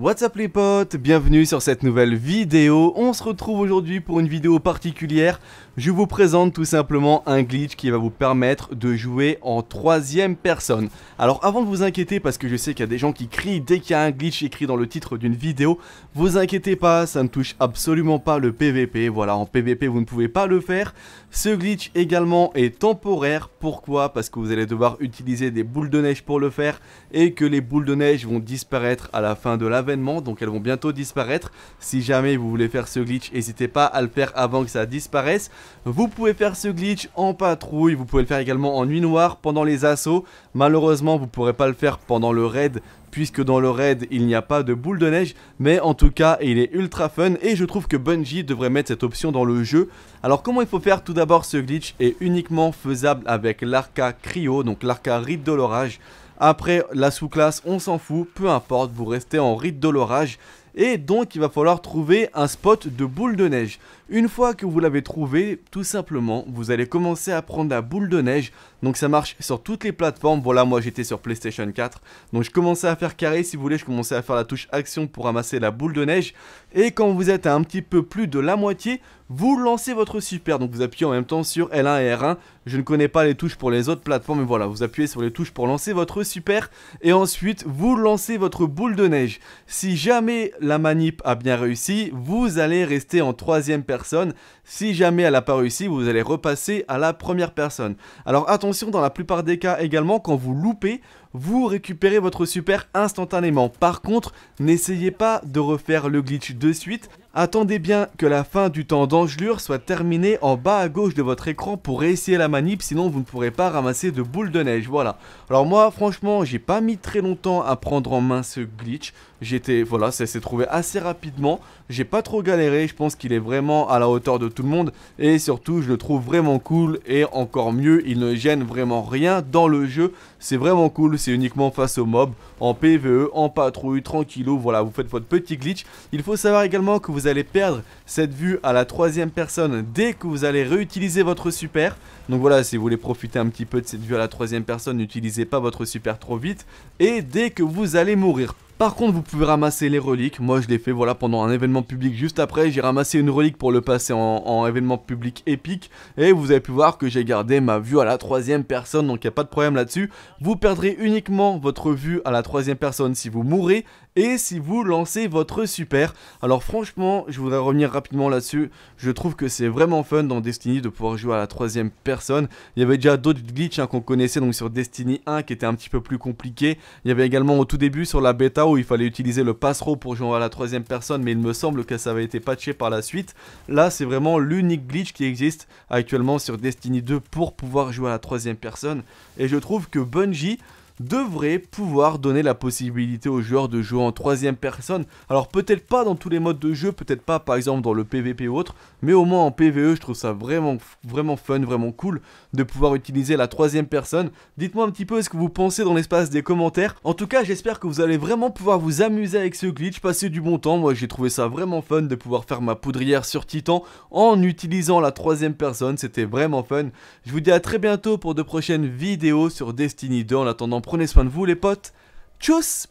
What's up les potes, bienvenue sur cette nouvelle vidéo. On se retrouve aujourd'hui pour une vidéo particulière. Je vous présente tout simplement un glitch qui va vous permettre de jouer en troisième personne. Alors avant de vous inquiéter, parce que je sais qu'il y a des gens qui crient dès qu'il y a un glitch écrit dans le titre d'une vidéo, vous inquiétez pas, ça ne touche absolument pas le PVP. Voilà, en PVP vous ne pouvez pas le faire. Ce glitch également est temporaire. Pourquoi? Parce que vous allez devoir utiliser des boules de neige pour le faire et que les boules de neige vont disparaître à la fin de la donc elles vont bientôt disparaître. Si jamais vous voulez faire ce glitch, n'hésitez pas à le faire avant que ça disparaisse. Vous pouvez faire ce glitch en patrouille, vous pouvez le faire également en nuit noire pendant les assauts. Malheureusement, vous ne pourrez pas le faire pendant le raid puisque dans le raid il n'y a pas de boule de neige mais en tout cas il est ultra fun et je trouve que Bungie devrait mettre cette option dans le jeu alors comment il faut faire? Tout d'abord ce glitch est uniquement faisable avec l'arca cryo donc l'arca rite de l'orage après, la sous-classe, on s'en fout, peu importe, vous restez en rite de l'orage. Et donc, il va falloir trouver un spot de boule de neige. Une fois que vous l'avez trouvé, tout simplement, vous allez commencer à prendre la boule de neige. Donc ça marche sur toutes les plateformes. Voilà, moi j'étais sur PlayStation 4. Donc je commençais à faire carré, si vous voulez, je commençais à faire la touche action pour ramasser la boule de neige. Et quand vous êtes à un petit peu plus de la moitié, vous lancez votre super. Donc vous appuyez en même temps sur L1 et R1. Je ne connais pas les touches pour les autres plateformes, mais voilà, vous appuyez sur les touches pour lancer votre super. Et ensuite, vous lancez votre boule de neige. Si jamais la manip a bien réussi, vous allez rester en troisième personne. Si jamais elle n'a pas réussi, vous allez repasser à la première personne. Alors attention, dans la plupart des cas également, quand vous loupez, vous récupérez votre super instantanément. Par contre, n'essayez pas de refaire le glitch de suite. Attendez bien que la fin du temps d'engelure soit terminée en bas à gauche de votre écran pour réessayer la manip, sinon vous ne pourrez pas ramasser de boules de neige, voilà. Alors moi, franchement, j'ai pas mis très longtemps à prendre en main ce glitch. J'étais, voilà, ça s'est trouvé assez rapidement. J'ai pas trop galéré, je pense qu'il est vraiment à la hauteur de tout le monde. Et surtout, je le trouve vraiment cool et encore mieux, il ne gêne vraiment rien dans le jeu. C'est vraiment cool, c'est uniquement face aux mobs, en PVE, en patrouille, tranquillou, voilà, vous faites votre petit glitch. Il faut savoir également que vous allez perdre cette vue à la troisième personne dès que vous allez réutiliser votre super. Donc voilà, si vous voulez profiter un petit peu de cette vue à la troisième personne, n'utilisez pas votre super trop vite. Et dès que vous allez mourir. Par contre, vous pouvez ramasser les reliques. Moi, je l'ai fait voilà pendant un événement public juste après. J'ai ramassé une relique pour le passer en, événement public épique. Et vous avez pu voir que j'ai gardé ma vue à la troisième personne. Donc, il n'y a pas de problème là-dessus. Vous perdrez uniquement votre vue à la troisième personne si vous mourrez et si vous lancez votre super. Alors franchement, je voudrais revenir rapidement là-dessus. Je trouve que c'est vraiment fun dans Destiny de pouvoir jouer à la troisième personne. Il y avait déjà d'autres glitches hein, qu'on connaissait donc sur Destiny 1 qui était un petit peu plus compliqué. Il y avait également au tout début sur la bêta où il fallait utiliser le passero pour jouer à la troisième personne, mais il me semble que ça avait été patché par la suite. Là, c'est vraiment l'unique glitch qui existe actuellement sur Destiny 2 pour pouvoir jouer à la troisième personne. Et je trouve que Bungie devrait pouvoir donner la possibilité aux joueurs de jouer en troisième personne. Alors peut-être pas dans tous les modes de jeu, peut-être pas par exemple dans le PVP ou autre, mais au moins en PVE je trouve ça vraiment, vraiment fun, vraiment cool de pouvoir utiliser la troisième personne. Dites-moi un petit peu ce que vous pensez dans l'espace des commentaires. En tout cas j'espère que vous allez vraiment pouvoir vous amuser avec ce glitch, passer du bon temps. Moi j'ai trouvé ça vraiment fun de pouvoir faire ma poudrière sur Titan en utilisant la troisième personne, c'était vraiment fun. Je vous dis à très bientôt pour de prochaines vidéos sur Destiny 2 en attendant Prenez soin de vous les potes. Tchuss